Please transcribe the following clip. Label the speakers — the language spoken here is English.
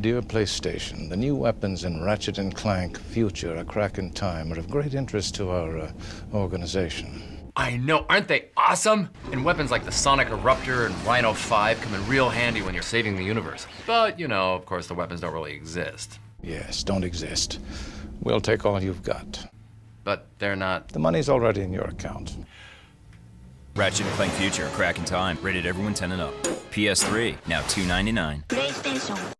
Speaker 1: Dear PlayStation, the new weapons in Ratchet and Clank Future, A Crack in Time are of great interest to our uh, organization.
Speaker 2: I know, aren't they awesome? And weapons like the Sonic Eruptor and RYNO 5 come in real handy when you're saving the universe. But, you know, of course, the weapons don't really exist.
Speaker 1: Yes, don't exist. We'll take all you've got.
Speaker 2: But they're not.
Speaker 1: The money's already in your account.
Speaker 3: Ratchet and Clank Future, Crack in Time, rated everyone 10 and up. PS3, now $2.99.
Speaker 4: PlayStation